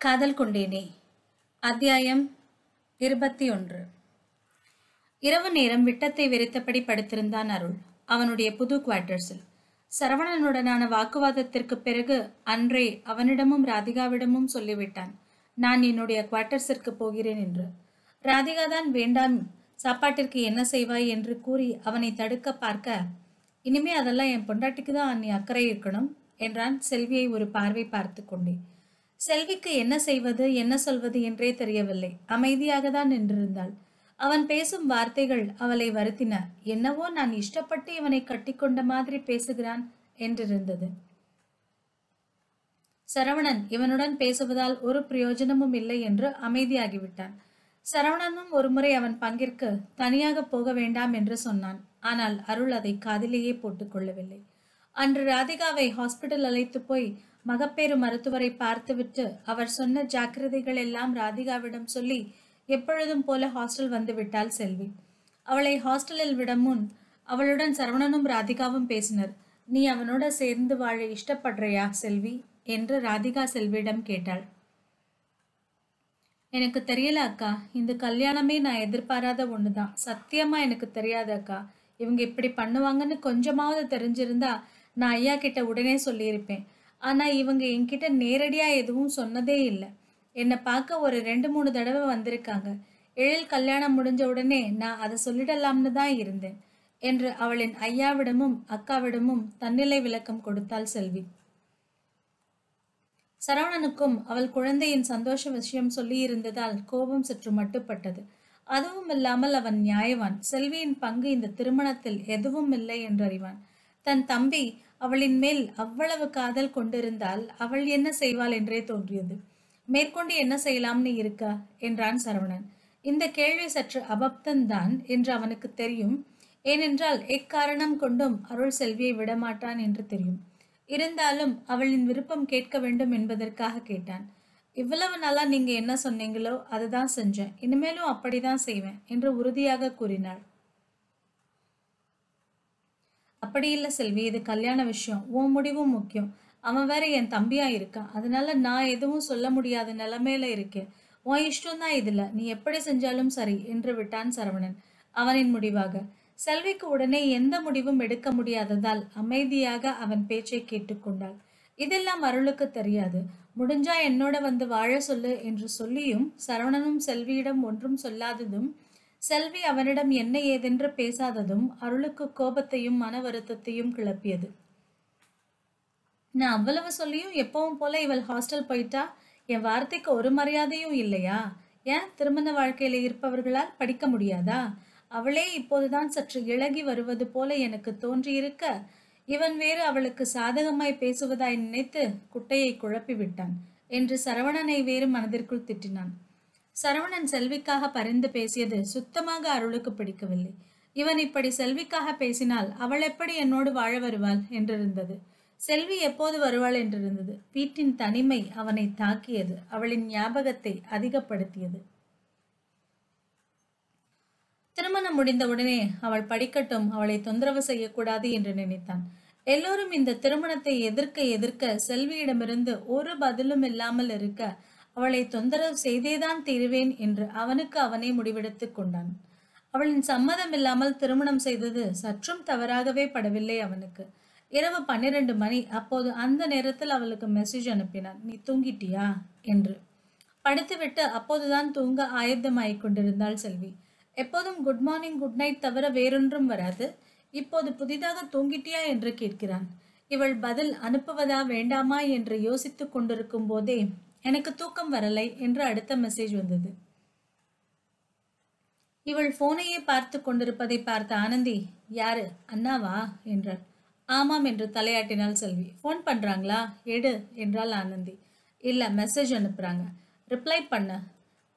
காதல் கொண்டேனே. அத்தியாயம் இருபத்தி ஒன்று இரவு நேரம் விட்டத்தை வெறித்தபடி படுத்திருந்தான் அருள். அவனுடைய புது குவார்ட்டர்ஸில். சரவணனுடனான வாக்குவாதத்திற்கு பிறகு அன்றே அவனிடமும் ராதிகாவிடமும் சொல்லிவிட்டான். நான் என்னுடைய குவார்ட்டர்ஸிற்கு போகிறேன் என்று. ராதிகா தான் வேண்டாம் சாப்பாட்டிற்கு என்ன செய்வாய் என்று கூறி அவனை தடுக்க பார்க்க இனிமே அதெல்லாம் என் பொண்டாட்டிக்கு தான் நீ அக்கறை இருக்கணும் என்றான் செல்வியை ஒரு பார்வை பார்த்து கொண்டேன் செல்விக்கு என்ன செய்வது என்ன சொல்வது என்றே தெரியவில்லை. அமைதியாக தான் நின்றிருந்தாள். அவன் பேசும் வார்த்தைகள் அவளை வருத்தின. என்னவோ நான் இஷ்டப்பட்டு இவனை கட்டிக்கொண்ட மாதிரி பேசுகிறான் என்றிருந்தது. சரவணன் இவனுடன் பேசுவதால் ஒரு பிரயோஜனமும் இல்லை என்று அமைதியாகிவிட்டான். சரவணனும் ஒருமுறை அவன் பங்கிற்கு தனியாக போக வேண்டாம் என்று சொன்னான். ஆனால் அருள் அதை காதிலேயே போட்டுக்கொள்ளவில்லை அன்று ராதிகாவை ஹாஸ்பிட்டல் அழைத்து போய் மகப்பேறு மருத்துவரை பார்த்துவிட்டு அவர் சொன்ன ஜாக்கிரதைகள் எல்லாம் ராதிகாவிடம் சொல்லி எப்பொழுதும் போல ஹாஸ்டல் வந்து விட்டாள் செல்வி. அவளை ஹாஸ்டலில் விட முன் அவளுடன் சரவணனும் ராதிகாவும் பேசினர். நீ அவனோட சேர்ந்து வாழ இஷ்டப்படுறியா செல்வி? என்று ராதிகா செல்வியிடம் கேட்டாள். எனக்கு தெரியல அக்கா. இந்த கல்யாணமே நான் எதிர்பாராத ஒன்று தான் சத்தியமாக எனக்கு தெரியாது அக்கா. இவங்க இப்படி பண்ணுவாங்கன்னு கொஞ்சமாவது தெரிஞ்சிருந்தா நான் ஐயா கிட்ட உடனே சொல்லியிருப்பேன். ஆனா இவங்க என்கிட்ட நேரடியா எதுவும் சொன்னதே இல்லை. என்னை பார்க்க ஒரு ரெண்டு மூணு தடவை வந்திருக்காங்க. எழில் கல்யாணம் முடிஞ்ச உடனே நான் அதை சொல்லிடலாம்னு தான் இருந்தேன் என்று அவளின் ஐயாவிடமும் அக்காவிடமும் தன்னிலை விளக்கம் கொடுத்தாள் செல்வி. சரவணனுக்கும் அவள் குழந்தையின் சந்தோஷ விஷயம் சொல்லியிருந்ததால் கோபம் சற்று மட்டுப்பட்டது. அதுவும் இல்லாமல் அவன் நியாயவான். செல்வியின் பங்கு இந்த திருமணத்தில் எதுவும் இல்லை என்றறிவான். தன் தம்பி அவளின் மேல் அவ்வளவு காதல் கொண்டிருந்தால் அவள் என்ன செய்வாள் என்றே தோன்றியது. மேற்கொண்டு என்ன செய்யலாம்னு இருக்கா? என்றான் சரவணன். இந்த கேள்வி சற்று அபப்தந்தான் என்று அவனுக்கு தெரியும். ஏனென்றால் எக்காரணம் கொண்டும் அருள் செல்வியை விடமாட்டான் என்று தெரியும். இருந்தாலும் அவளின் விருப்பம் கேட்க வேண்டும் என்பதற்காக கேட்டான். இவ்வளவு நாளா நீங்க என்ன சொன்னீங்களோ அதுதான் செஞ்சேன். இனிமேலும் அப்படிதான் செய்வேன் என்று உறுதியாக கூறினாள். அப்படி இல்லை செல்வி இது கல்யாண விஷயம். உன் முடிவும் முக்கியம். அவன் வேற என் தம்பியா இருக்கான் அதனால நான் எதுவும் சொல்ல முடியாத நிலைமையில இருக்கேன். உன் இஷ்டம் தான் இதுல. நீ எப்படி செஞ்சாலும் சரி என்று விட்டான் சரவணன் அவனின் முடிவாக. செல்விக்கு உடனே எந்த முடிவும் எடுக்க முடியாததால் அமைதியாக அவன் பேச்சை கேட்டுக்கொண்டாள் இதெல்லாம் அருளுக்கு தெரியாது. முடிஞ்சா என்னோட வந்து வாழ சொல்லு என்று சொல்லியும் சரவணனும் செல்வியிடம் ஒன்றும் சொல்லாததும் செல்வி அவனிடம் என்ன ஏதென்று பேசாததும் அருளுக்கு கோபத்தையும் மன வருத்தத்தையும் கிளப்பியது. நான் அவ்வளவு சொல்லியும் எப்பவும் போல இவள் ஹாஸ்டல் போயிட்டா? என் வார்த்தைக்கு ஒரு மரியாதையும் இல்லையா? ஏன் திருமண வாழ்க்கையில இருப்பவர்களால் படிக்க முடியாதா? அவளே இப்போதுதான் சற்று இழகி வருவது போல எனக்கு தோன்றியிருக்க. இவன் வேறு அவளுக்கு சாதகமாய் பேசுவதாய் நினைத்து குட்டையை குழப்பி விட்டான் என்று சரவணனை வேறு மனதிற்குள் திட்டினான். சரவணன் செல்விக்காக பரிந்து பேசியது சுத்தமாக அருளுக்கு பிடிக்கவில்லை. இவன் இப்படி செல்விக்காக பேசினால் அவள் எப்படி என்னோடு வாழ வருவாள்? என்றிருந்தது. செல்வி எப்போது வருவாள்? என்றிருந்தது. வீட்டின் தனிமை அவனை தாக்கியது அவளின் ஞாபகத்தை அதிகப்படுத்தியது. திருமணம் முடிந்தவுடனே அவள் படிக்கட்டும் அவளை தொந்தரவு செய்யக்கூடாது என்று நினைத்தான். எல்லோரும் இந்த திருமணத்தை எதிர்க்க எதிர்க்க செல்வியிடமிருந்து ஒரு பதிலும் இல்லாமல் இருக்க அவளை தொந்தரவு செய்தேதான் தீருவேன் என்று அவனுக்கு அவனே முடிவெடுத்துக் கொண்டான். அவளின் சம்மதம் இல்லாமல் திருமணம் செய்தது சற்றும் தவறாகவே படவில்லை அவனுக்கு. இரவு பன்னிரண்டு மணி. அப்போது அந்த நேரத்தில் அவளுக்கு மெசேஜ் அனுப்பினான். நீ தூங்கிட்டியா? என்று. படுத்துவிட்டு அப்போதுதான் தூங்க ஆயத்தமாயிக் கொண்டிருந்தாள் செல்வி. எப்போதும் குட் மார்னிங் குட் நைட் தவிர வேறொன்றும் வராது. இப்போது புதிதாக தூங்கிட்டியா என்று கேட்கிறான். இவள் பதில் அனுப்புவதா வேண்டாமா? என்று யோசித்துக் கொண்டிருக்கும் போதே எனக்கு தூக்கம் வரலை என்று அடுத்த மெசேஜ் வந்தது. இவள் போனையே பார்த்து கொண்டிருப்பதை பார்த்த ஆனந்தி யாரு? அண்ணாவா? என்றாள். ஆமாம் என்று தலையாட்டினாள் செல்வி. ஃபோன் பண்ணுறாங்களா எடு என்றாள் ஆனந்தி. இல்லை மெசேஜ் அனுப்புகிறாங்க ரிப்ளை பண்ண.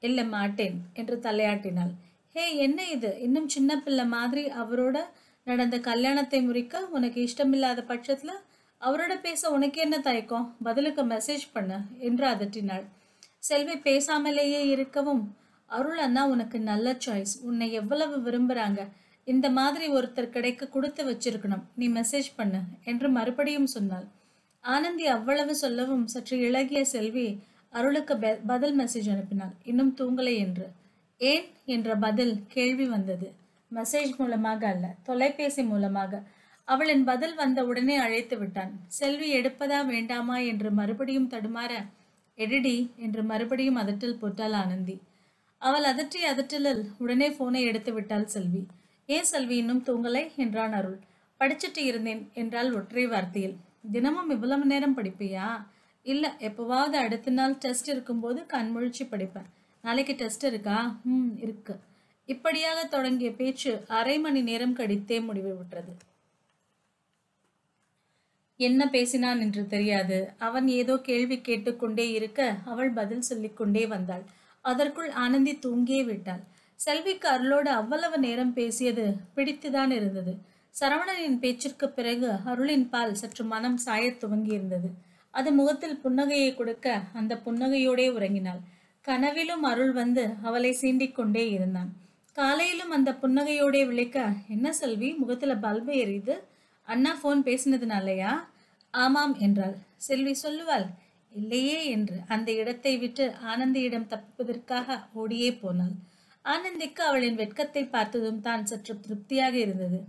இல்லை மாட்டேன் என்று தலையாட்டினாள். ஹே என்ன இது? இன்னும் சின்ன பிள்ளை மாதிரி அவரோட நடந்த கல்யாணத்தை முறிக்க உனக்கு இஷ்டமில்லாத பட்சத்தில் அவரோட பேச உனக்கு என்ன தயக்கம்? பதிலுக்கு மெசேஜ் பண்ணு என்று அதட்டினாள். செல்வி பேசாமலேயே இருக்கவும் அருள் அண்ணா உனக்கு நல்ல சாய்ஸ் உன்னை எவ்வளவு விரும்புறாங்க? இந்த மாதிரி ஒருத்தர் கிடைக்க கொடுத்து வச்சிருக்கணும். நீ மெசேஜ் பண்ணு என்று மறுபடியும் சொன்னாள். ஆனந்தி அவ்வளவு சொல்லவும் சற்று இளகிய செல்வி அருளுக்கு பெ- பதில் மெசேஜ் அனுப்பினாள். இன்னும் தூங்கலை என்று. ஏன்? என்ற பதில் கேள்வி வந்தது. மெசேஜ் மூலமாக அல்ல தொலைபேசி மூலமாக. அவளின் பதில் வந்த உடனே அழைத்து விட்டான். செல்வி எடுப்பதா வேண்டாமா? என்று மறுபடியும் தடுமாற எடுடி என்று மறுபடியும் அதட்டல் போட்டாள் ஆனந்தி. அவள் அதற்றி அதட்டலில் உடனே போனை எடுத்து விட்டாள் செல்வி. ஏன் செல்வி இன்னும் தூங்கலை? என்றான் அருள். படிச்சுட்டு இருந்தேன் என்றால் ஒற்றை வார்த்தையில். தினமும் இவ்வளவு நேரம் படிப்பியா? இல்லை எப்போவாவது அடுத்த நாள் டெஸ்ட் இருக்கும்போது கண்முழிச்சு படிப்பேன். நாளைக்கு டெஸ்ட் இருக்கா? ம் இருக்கு. இப்படியாக தொடங்கிய பேச்சு அரை மணி நேரம் கழித்தே முடிவு விட்டது என்ன பேசினான் என்று தெரியாது. அவன் ஏதோ கேள்வி கேட்டுக்கொண்டே இருக்க அவள் பதில் சொல்லிக்கொண்டே வந்தாள். அதற்குள் ஆனந்தி தூங்கியே விட்டாள். செல்விக்கு அருளோடு அவ்வளவு நேரம் பேசியது பிடித்துதான் இருந்தது. சரவணனின் பேச்சிற்கு பிறகு அருளின் பால் சற்று மனம் சாயத் துவங்கியிருந்தது. அது முகத்தில் புன்னகையை கொடுக்க அந்த புன்னகையோடே உறங்கினாள். கனவிலும் அருள் வந்து அவளை சீண்டிக்கொண்டே இருந்தான். காலையிலும் அந்த புன்னகையோடே விழிக்க என்ன செல்வி முகத்தில் பல்பு எரியுது? அண்ணா ஃபோன் பேசினதுனாலயா? ஆமாம் என்றாள். செல்வி சொல்லுவாள் இல்லையே என்று. அந்த இடத்தை விட்டு ஆனந்தியிடம் தப்பிப்பதற்காக ஓடியே போனாள். ஆனந்திக்கு அவளின் வெட்கத்தை பார்த்ததும் தான் சற்று திருப்தியாக இருந்தது.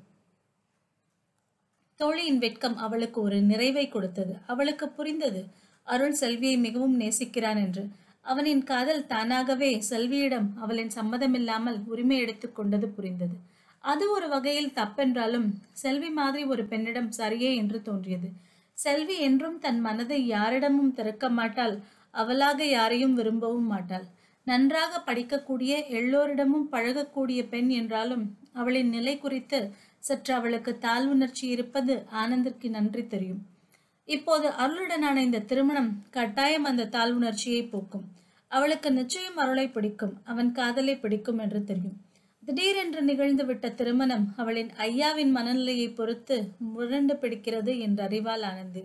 தோழியின் வெட்கம் அவளுக்கு ஒரு நிறைவை கொடுத்தது. அவளுக்கு புரிந்தது அருள் செல்வியை மிகவும் நேசிக்கிறான் என்று. அவனின் காதல் தானாகவே செல்வியிடம் அவளின் சம்மதமில்லாமல் உரிமை எடுத்துக்கொண்டது புரிந்தது. அது ஒரு வகையில் தப்பென்றாலும் செல்வி மாதிரி ஒரு பெண்ணிடம் சரியே என்று தோன்றியது. செல்வி என்றும் தன் மனதை யாரிடமும் திறக்க மாட்டாள் அவளாக யாரையும் விரும்பவும் மாட்டாள். நன்றாக படிக்கக்கூடிய எல்லோரிடமும் பழகக்கூடிய பெண் என்றாலும் அவளின் நிலை குறித்து சற்று அவளுக்கு தாழ்வுணர்ச்சி இருப்பது ஆனந்திற்கு நன்றி தெரியும். இப்போது அருளுடனான இந்த திருமணம் கட்டாயம் அந்த தாழ்வுணர்ச்சியை போக்கும். அவளுக்கு நிச்சயம் அருளை பிடிக்கும் அவன் காதலை பிடிக்கும் என்று தெரியும். திடீரென்று நிகழ்ந்துவிட்ட திருமணம் அவளின் ஐயாவின் மனநிலையை பொறுத்து முரண்டு பிடிக்கிறது என்று அறிவாள் ஆனந்தி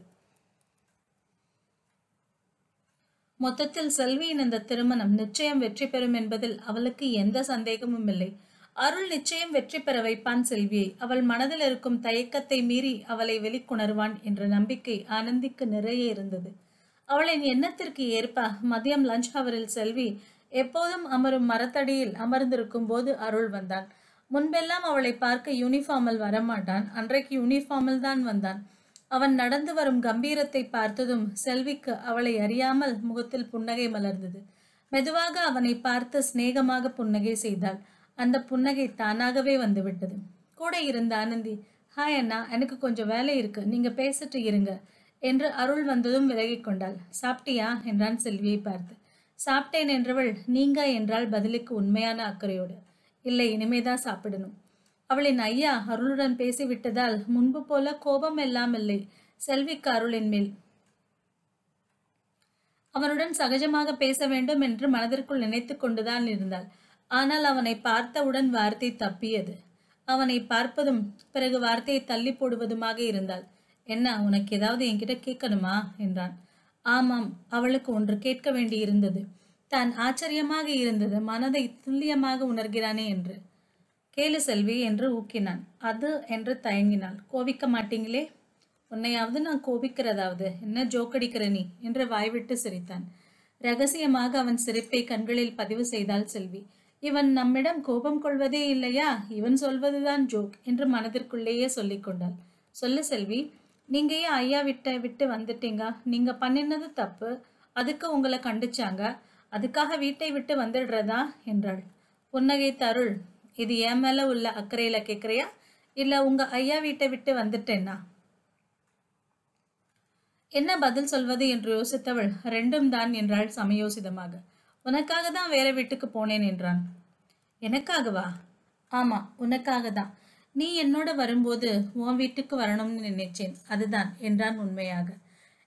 மொத்தத்தில் செல்வியின் இந்த திருமணம் நிச்சயம் வெற்றி பெறும் என்பதில் அவளுக்கு எந்த சந்தேகமும் இல்லை. அருள் நிச்சயம் வெற்றி பெற வைப்பான் செல்வியை. அவள் மனதில் இருக்கும் தயக்கத்தை மீறி அவளை வெளிக்கொணர்வான் என்ற நம்பிக்கை ஆனந்திக்கு நிறைய இருந்தது. அவளின் எண்ணத்திற்கு ஏற்ப மதியம் லஞ்ச் ஹவரில் செல்வி எப்போதும் அமரும் மரத்தடியில் அமர்ந்திருக்கும் போது அருள் வந்தான். முன்பெல்லாம் அவளை பார்க்க யூனிஃபார்மில் வரமாட்டான். அன்றைக்கு யூனிஃபார்மில் தான் வந்தான். அவன் நடந்து வரும் கம்பீரத்தை பார்த்ததும் செல்விக்கு அவளை அறியாமல் முகத்தில் புன்னகை மலர்ந்தது. மெதுவாக அவனை பார்த்து சிநேகமாக புன்னகை செய்தாள். அந்த புன்னகை தானாகவே வந்துவிட்டது. கூட இருந்த ஆனந்தி ஹாய் அண்ணா எனக்கு கொஞ்சம் வேலை இருக்கு. நீங்க பேசிட்டு இருங்க என்று அருள் வந்ததும் விலகி கொண்டாள். சாப்பிட்டியா? என்றான் செல்வியை பார்த்து. சாப்பிட்டேன் என்றவள் நீங்க? என்றால் பதிலுக்கு உண்மையான அக்கறையோடு. இல்லை இனிமேதான் சாப்பிடணும். அவளின் ஐயா? அருளுடன் பேசிவிட்டதால் முன்பு போல கோபம் எல்லாம் இல்லை. செல்விக்கு அருளின் மேல். அவனுடன் சகஜமாக பேச வேண்டும் என்று மனதிற்குள் நினைத்து கொண்டுதான் இருந்தாள். ஆனால் அவனை பார்த்தவுடன் வார்த்தை தப்பியது. அவனை பார்ப்பதும் பிறகு வார்த்தையை தள்ளி போடுவதுமாக இருந்தாள். என்ன உனக்கு ஏதாவது என்கிட்ட கேட்கணுமா? என்றான். ஆமாம் அவளுக்கு ஒன்று கேட்க வேண்டி இருந்தது தான் ஆச்சரியமாக இருந்தது மனதை துல்லியமாக உணர்கிறானே என்று. கேளு செல்வி என்று ஊக்கினான். அது என்று தயங்கினாள். கோபிக்க மாட்டீங்களே? உன்னையாவது நான் கோபிக்கிறதாவது? என்ன ஜோக்கடிக்கிற நீ? என்று வாய்விட்டு சிரித்தான். ரகசியமாக அவன் சிரிப்பை கண்களில் பதிவு செய்தாள் செல்வி. இவன் நம்மிடம் கோபம் கொள்வதே இல்லையா? இவன் சொல்வதுதான் ஜோக் என்று மனதிற்குள்ளேயே சொல்லிக்கொண்டாள். சொல்லு செல்வி நீங்க ஏன் ஐயா விட்ட விட்டு வந்துட்டீங்க. நீங்க பண்ணினது தப்பு. அதுக்கு உங்களை கண்டிச்சாங்க. அதுக்காக வீட்டை விட்டு வந்துடுறதா? என்றாள். புன்னகை தருள். இது என் மேல உள்ள அக்கறையில கேக்குறியா? இல்ல உங்க ஐயா வீட்டை விட்டு வந்துட்டேன்னா என்ன பதில் சொல்வது என்று யோசித்தவள். ரெண்டும் தான் என்றாள் சமயோசிதமாக. உனக்காக தான் வேற வீட்டுக்கு போனேன் என்றான். எனக்காகவா? ஆமா உனக்காக தான். நீ என்னோட வரும்போது உன் வீட்டுக்கு வரணும்னு நினைச்சேன். அதுதான் என்றான் உண்மையாக.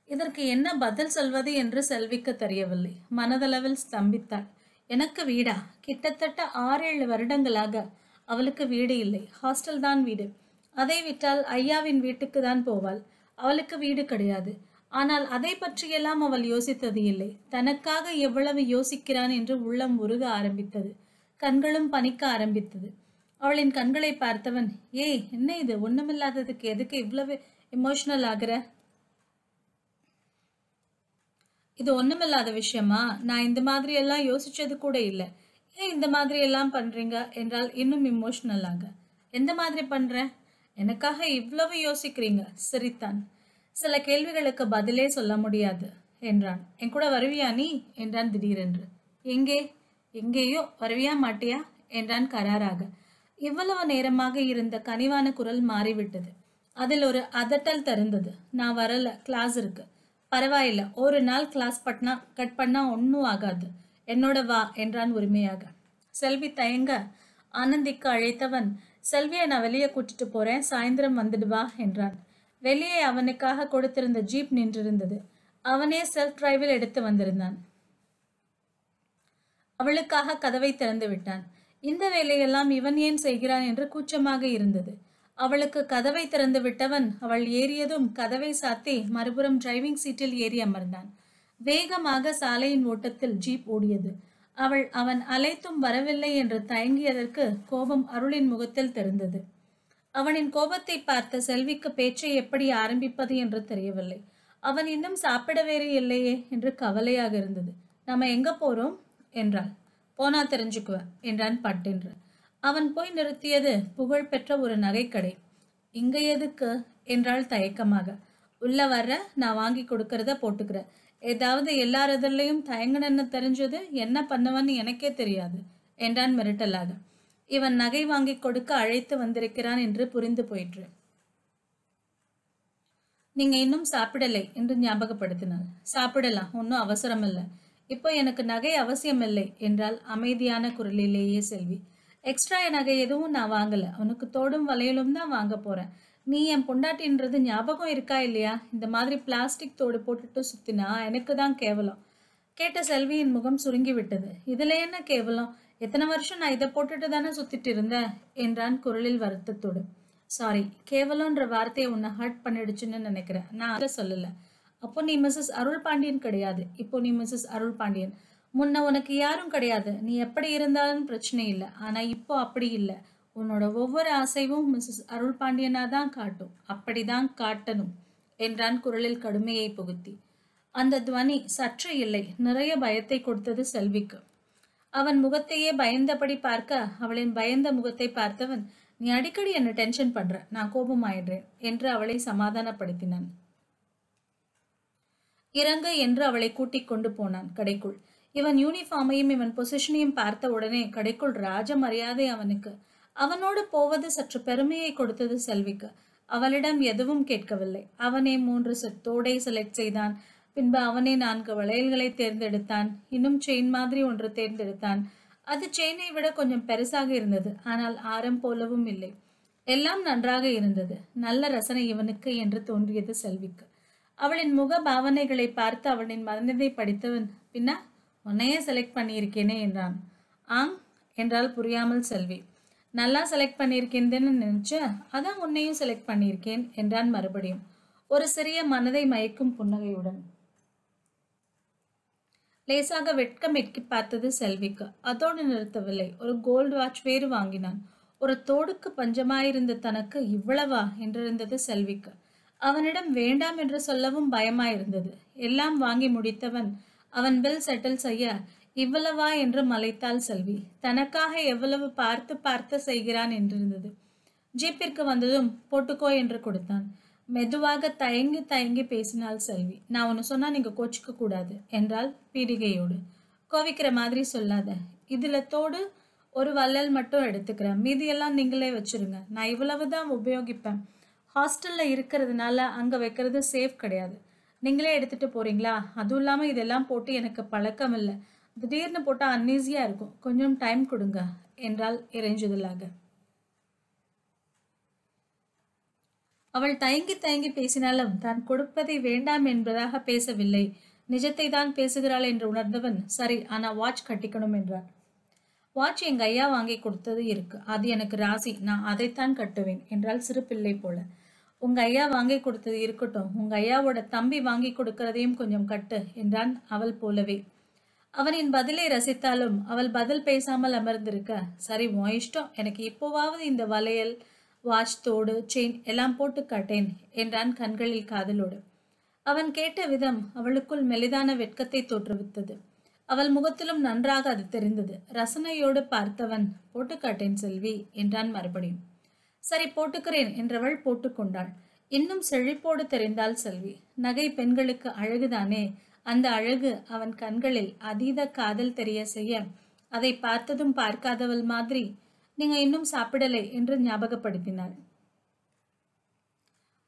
இதற்கு என்ன பதில் சொல்வது என்று செல்விக்கு தெரியவில்லை. மனதளவில் ஸ்தம்பித்தாள். எனக்கு வீடா? கிட்டத்தட்ட ஆறேழு வருடங்களாக அவளுக்கு வீடு இல்லை. ஹாஸ்டல் தான் வீடு. அதை விட்டால் ஐயாவின் வீட்டுக்கு தான் போவாள். அவளுக்கு வீடு கிடையாது. ஆனால் அதை பற்றியெல்லாம் அவள் யோசித்தது இல்லை. தனக்காக எவ்வளவு யோசிக்கிறான் என்று உள்ளம் உருக ஆரம்பித்தது. கண்களும் பணிக்க ஆரம்பித்தது. அவளின் கண்களை பார்த்தவன் ஏய் என்ன இது? ஒண்ணுமில்லாததுக்கு எதுக்கு இவ்வளவு எமோஷனல் ஆகிற? இது ஒண்ணுமில்லாத விஷயமா? நான் இந்த மாதிரி எல்லாம் யோசிச்சது கூட இல்லை. ஏன் இந்த மாதிரி எல்லாம் பண்றீங்க? என்றால் இன்னும் இமோஷனல் ஆக. எந்த மாதிரி பண்றேன் எனக்காக இவ்வளவு யோசிக்கிறீங்க? சிரித்தான். சில கேள்விகளுக்கு பதிலே சொல்ல முடியாது என்றான். என் கூட வருவியா நீ? என்றான் திடீரென்று. எங்கே? எங்கேயோ வருவியா மாட்டியா? என்றான் கராராக. இவ்வளவு நேரமாக இருந்த கனிவான குரல் மாறிவிட்டது. அதில் ஒரு அதட்டல் தெரிந்தது. நான் வரல கிளாஸ் இருக்கு. பரவாயில்ல ஒரு நாள் கிளாஸ் பட்னா கட் பண்ணா ஒன்றும் ஆகாது. என்னோட வா என்றான் உரிமையாக. செல்வி தயங்க ஆனந்திக்கு அழைத்தவன் செல்வியை நான் வெளியே கூட்டிட்டு போறேன் சாயந்தரம் வந்துடுவா என்றான். வெளியே அவனுக்காக கொடுத்திருந்த ஜீப் நின்றிருந்தது. அவனே செல்ஃப் டிரைவில் எடுத்து வந்திருந்தான். அவளுக்காக கதவை திறந்து விட்டான். இந்த வேலையெல்லாம் இவன் ஏன் செய்கிறான் என்று கூச்சமாக இருந்தது. அவளுக்கு கதவை திறந்து விட்டவன் அவள் ஏறியதும் கதவை சாத்தி மறுபுறம் டிரைவிங் சீட்டில் ஏறி அமர்ந்தான். வேகமாக சாலையின் ஓட்டத்தில் ஜீப் ஓடியது. அவள் அவன் அழைத்தும் வரவில்லை என்று தயங்கியதற்கு கோபம் அருளின் முகத்தில் தெரிந்தது. அவனின் கோபத்தை பார்த்த செல்விக்கு பேச்சை எப்படி ஆரம்பிப்பது என்று தெரியவில்லை. அவன் இன்னும் சாப்பிட வேறு இல்லையே என்று கவலையாக இருந்தது. நம்ம எங்க போறோம்? என்றாள். போனா தெரிஞ்சுக்குவேன் என்றான் பட்டென்று. அவன் போய் நிறுத்தியது புகழ்பெற்ற ஒரு நகைக்கடை. இங்க எதுக்கு? என்றாள் தயக்கமாக. உள்ள வர்ற நான் வாங்கி கொடுக்கறத போட்டுக்கிறேன் ஏதாவது எல்லார் இதழ்லையும் தயங்கணுன்னு தெரிஞ்சது என்ன பண்ணுவன்னு எனக்கே தெரியாது என்றான் மிரட்டலாக. இவன் நகை வாங்கி கொடுக்க அழைத்து வந்திருக்கிறான் என்று புரிந்து போயிற்று. நீங்க இன்னும் சாப்பிடலை என்று ஞாபகப்படுத்தினார் சாப்பிடலாம் ஒன்றும் அவசரம் இல்லை இப்போ எனக்கு நகை அவசியமில்லை என்றால் அமைதியான குரலிலேயே செல்வி. எக்ஸ்ட்ரா நகை எதுவும் நான் வாங்கல. உனக்கு தோடும் வளையலும் தான் வாங்க போறேன். நீ என் பொண்டாட்டின்றது ஞாபகம் இருக்கா இல்லையா? இந்த மாதிரி பிளாஸ்டிக் தோடு போட்டுட்டு சுத்தினா எனக்கு தான் கேவலம். கேட்ட செல்வியின் முகம் சுருங்கி விட்டது இதுல என்ன கேவலம்? எத்தனை வருஷம் நான் இதை போட்டுட்டு தானே சுத்திட்டு இருந்தேன்? என்றான் குரலில் வருத்தத்தோடு. சாரி கேவலம்ன்ற வார்த்தையை உன்னை ஹர்ட் பண்ணிடுச்சுன்னு நினைக்கிறேன். நான் அதை சொல்லல. அப்போ நீ மிஸ்ஸஸ் அருள் பாண்டியன் கிடையாது. இப்போ நீ மிஸ்ஸஸ் அருள் பாண்டியன் முன்ன உனக்கு யாரும் கிடையாது. நீ எப்படி இருந்தாலும் பிரச்சனை இல்லை. ஆனா இப்போ அப்படி இல்லை. உன்னோட ஒவ்வொரு அசைவும் மிஸ்ஸஸ் அருள் பாண்டியனா தான் காட்டும். அப்படிதான் காட்டணும் என்றான் குரலில் கடுமையை புகுத்தி. அந்த துவனி சற்று இல்லை. நிறைய பயத்தை கொடுத்தது செல்விக்கு. அவன் முகத்தையே பயந்தபடி பார்க்க அவளின் பயந்த முகத்தை பார்த்தவன் நீ அடிக்கடி என்ன டென்ஷன் பண்ற. நான் கோபமாயிடுறேன் என்று அவளை சமாதானப்படுத்தினான். இறங்க என்று அவளை கூட்டிக் கொண்டு போனான் கடைக்குள். இவன் யூனிஃபார்மையும் இவன் பொசிஷனையும் பார்த்த உடனே கடைக்குள் ராஜ மரியாதை அவனுக்கு. அவனோடு போவது சற்று பெருமையை கொடுத்தது செல்விக்கு. அவளிடம் எதுவும் கேட்கவில்லை. அவனே மூன்று செட்டோடை செலக்ட் செய்தான். பின்பு அவனே நான்கு வளையல்களை தேர்ந்தெடுத்தான். இன்னும் செயின் மாதிரி ஒன்று தேர்ந்தெடுத்தான். அது செயினை விட கொஞ்சம் பெருசாக இருந்தது. ஆனால் ஆரம் போலவும் இல்லை. எல்லாம் நன்றாக இருந்தது. நல்ல ரசனை இவனுக்கு என்று தோன்றியது செல்விக்கு. அவளின் முக பாவனைகளை பார்த்து அவளின் மனதை படித்தவன் பின்னா உன்னையே செலக்ட் பண்ணியிருக்கேனே என்றான். ஆங் என்றால் புரியாமல் செல்வி. நல்லா செலக்ட் பண்ணியிருக்கேன்னு நினைச்ச அதான் உன்னையும் செலக்ட் பண்ணியிருக்கேன் என்றான் மறுபடியும். ஒரு சிறிய மனதை மயக்கும் புன்னகையுடன். லேசாக வெட்கம் எட்கி பார்த்தது செல்விக்கு. அதோடு நிறுத்தவில்லை. ஒரு கோல்டு வாட்ச் வேறு வாங்கினான். ஒரு தோடுக்கு பஞ்சமாயிருந்த தனக்கு இவ்வளவா என்றிருந்தது செல்விக்கு. அவனிடம் வேண்டாம் என்று சொல்லவும் பயமாயிருந்தது. எல்லாம் வாங்கி முடித்தவன் அவன் பில் செட்டில் செய்ய இவ்வளவா? என்று மலைத்தாள் செல்வி. தனக்காக எவ்வளவு பார்த்து பார்த்து செய்கிறான்? என்றிருந்தது. ஜீப்பிற்கு வந்ததும் போட்டுக்கோ என்று கொடுத்தான். மெதுவாக தயங்கி தயங்கி பேசினாள் செல்வி. நான் ஒன்று சொன்னால் நீங்கள் கோச்சிக்க கூடாது என்றால் பீடிகையோடு. கோவிக்கிற மாதிரி சொல்லாத. இதில் தோடு ஒரு வள்ளல் மட்டும் எடுத்துக்கிறேன். மீதியெல்லாம் நீங்களே வச்சிருங்க. நான் இவ்வளவு தான் உபயோகிப்பேன். ஹாஸ்டலில் இருக்கிறதுனால அங்கே வைக்கிறது சேஃப் கிடையாது. நீங்களே எடுத்துகிட்டு போகிறீங்களா அதுவும் இல்லாமல் இதெல்லாம் போட்டு எனக்கு பழக்கம் இல்லை. திடீர்னு போட்டால் அன்ஈஸியாக இருக்கும். கொஞ்சம் டைம் கொடுங்க. என்றால் இறைஞ்சுதலாக. அவள் தயங்கி தயங்கி பேசினாலும் தான் கொடுப்பதை வேண்டாம் என்பதாக பேசவில்லை. நிஜத்தை தான் பேசுகிறாள் என்று உணர்ந்தவன் சரி ஆனால் வாட்ச் கட்டிக்கணும் என்றான். வாட்ச் எங்கள் ஐயா வாங்கி கொடுத்தது இருக்கு. அது எனக்கு ராசி. நான் அதைத்தான் கட்டுவேன் என்றால் சிறு பிள்ளை போல. உங்க ஐயா வாங்கி கொடுத்தது இருக்கட்டும். உங்க ஐயாவோட தம்பி வாங்கி கொடுக்கறதையும் கொஞ்சம் கட்டு என்றான் அவள் போலவே. அவனின் பதிலை ரசித்தாலும் அவள் பதில் பேசாமல் அமர்ந்திருக்க சரி உன் இஷ்டம். எனக்கு இப்போவாவது இந்த வளையல் வாட்ச் தோடு செயின் எல்லாம் போட்டு காட்டேன் என்றான் கண்களில் காதலோடு. அவன் கேட்ட விதம் அவளுக்குள் மெலிதான வெட்கத்தை தோற்றுவித்தது. அவள் முகத்திலும் நன்றாக அது தெரிந்தது. ரசனையோடு பார்த்தவன் போட்டுக்காட்டேன் செல்வி என்றான் மறுபடியும். சரி போட்டுக்கிறேன் என்றவள் போட்டுக்கொண்டாள். இன்னும் செழிப்போடு தெரிந்தாள் செல்வி. நகை பெண்களுக்கு அழகுதானே? அந்த அழகு அவன் கண்களில் அதீத காதல் தெரிய செய்ய அதை பார்த்ததும் பார்க்காதவள் மாதிரி நீங்க இன்னும் சாப்பிடலை என்று ஞாபகப்படுத்தினாள்.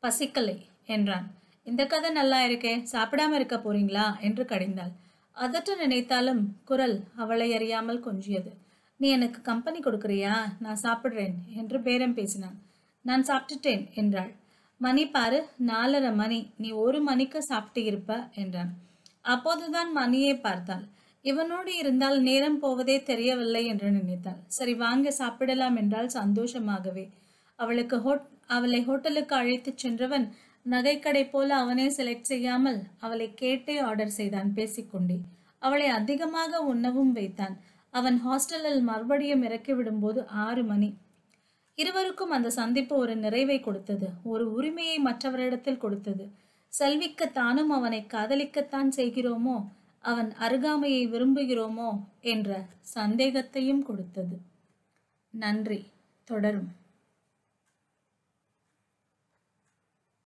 பசிக்கலை என்றான். இந்த கதை நல்லா இருக்கே சாப்பிடாம இருக்க போறீங்களா? என்று கடிந்தாள். அதற்று நினைத்தாலும் குரல் அவளை அறியாமல் கொஞ்சியது. நீ எனக்கு கம்பெனி கொடுக்குறியா? நான் சாப்பிடுறேன் என்று பேரம் பேசினான். நான் சாப்பிட்டுட்டேன் என்றாள். மணி பாரு நாலரை மணி. நீ ஒரு மணிக்கு சாப்பிட்டு இருப்ப என்றான். அப்போதுதான் மணியை பார்த்தாள். இவனோடு இருந்தால் நேரம் போவதே தெரியவில்லை என்று நினைத்தாள். சரி வாங்க சாப்பிடலாம் என்றால் சந்தோஷமாகவே. அவளுக்கு ஹோட் அவளை ஹோட்டலுக்கு அழைத்துச் சென்றவன் நகைக்கடை போல அவனே செலக்ட் செய்யாமல் அவளை கேட்டே ஆர்டர் செய்தான் பேசிக்கொண்டே. அவளை அதிகமாக உண்ணவும் வைத்தான். அவன் ஹாஸ்டலில் மறுபடியும் இறக்கி விடும்போது ஆறு மணி. இருவருக்கும் அந்த சந்திப்பு ஒரு நிறைவை கொடுத்தது. ஒரு உரிமையை மற்றவரிடத்தில் கொடுத்தது. செல்விக்கு தானும் அவனை காதலிக்கத்தான் செய்கிறோமோ அவன் அருகாமையை விரும்புகிறோமோ என்ற சந்தேகத்தையும் கொடுத்தது. நன்றி. தொடரும்.